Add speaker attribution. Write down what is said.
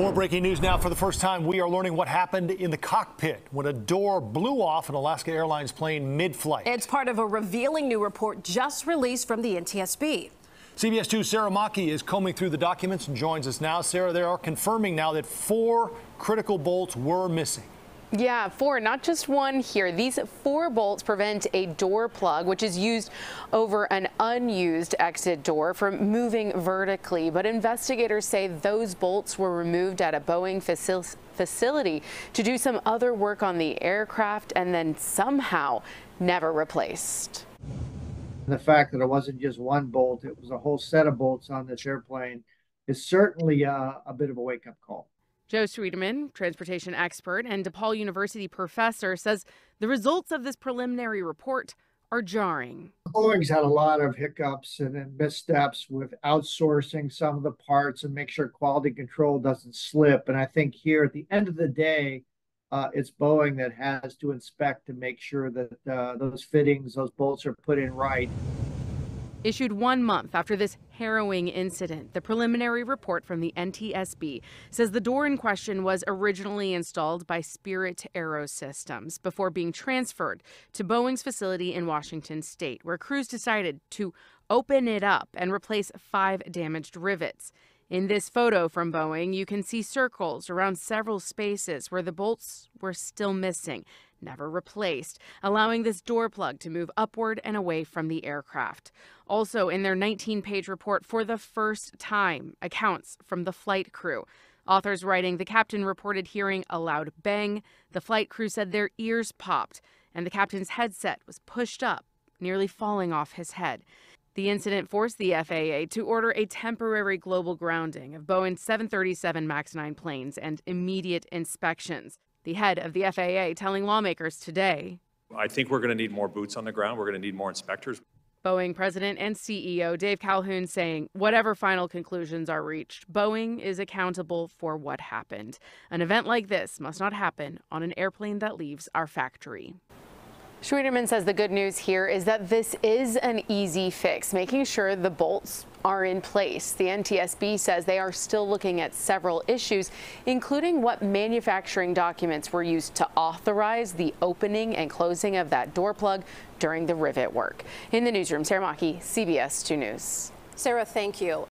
Speaker 1: More breaking news now. For the first time, we are learning what happened in the cockpit when a door blew off an Alaska Airlines plane mid flight.
Speaker 2: It's part of a revealing new report just released from the NTSB.
Speaker 1: CBS 2's Sarah Maki is combing through the documents and joins us now. Sarah, they are confirming now that four critical bolts were missing.
Speaker 3: Yeah, four, not just one here. These four bolts prevent a door plug, which is used over an unused exit door from moving vertically. But investigators say those bolts were removed at a Boeing facil facility to do some other work on the aircraft and then somehow never replaced.
Speaker 4: The fact that it wasn't just one bolt, it was a whole set of bolts on this airplane is certainly uh, a bit of a wake up call.
Speaker 3: Joe Schwieterman, transportation expert and DePaul University professor, says the results of this preliminary report are jarring.
Speaker 4: Boeing's had a lot of hiccups and missteps with outsourcing some of the parts and make sure quality control doesn't slip. And I think here at the end of the day, uh, it's Boeing that has to inspect to make sure that uh, those fittings, those bolts are put in right.
Speaker 3: Issued one month after this harrowing incident, the preliminary report from the NTSB says the door in question was originally installed by Spirit Aerosystems before being transferred to Boeing's facility in Washington state, where crews decided to open it up and replace five damaged rivets. In this photo from Boeing, you can see circles around several spaces where the bolts were still missing, never replaced, allowing this door plug to move upward and away from the aircraft. Also, in their 19 page report, for the first time, accounts from the flight crew. Authors writing the captain reported hearing a loud bang. The flight crew said their ears popped, and the captain's headset was pushed up, nearly falling off his head. The incident forced the FAA to order a temporary global grounding of Boeing's 737 MAX 9 planes and immediate inspections. The head of the FAA telling lawmakers today
Speaker 5: I think we're going to need more boots on the ground. We're going to need more inspectors.
Speaker 3: Boeing president and CEO Dave Calhoun saying whatever final conclusions are reached, Boeing is accountable for what happened. An event like this must not happen on an airplane that leaves our factory. Schwieterman says the good news here is that this is an easy fix, making sure the bolts are in place. The NTSB says they are still looking at several issues, including what manufacturing documents were used to authorize the opening and closing of that door plug during the rivet work. In the newsroom, Sarah Maki, CBS 2 News.
Speaker 2: Sarah, thank you.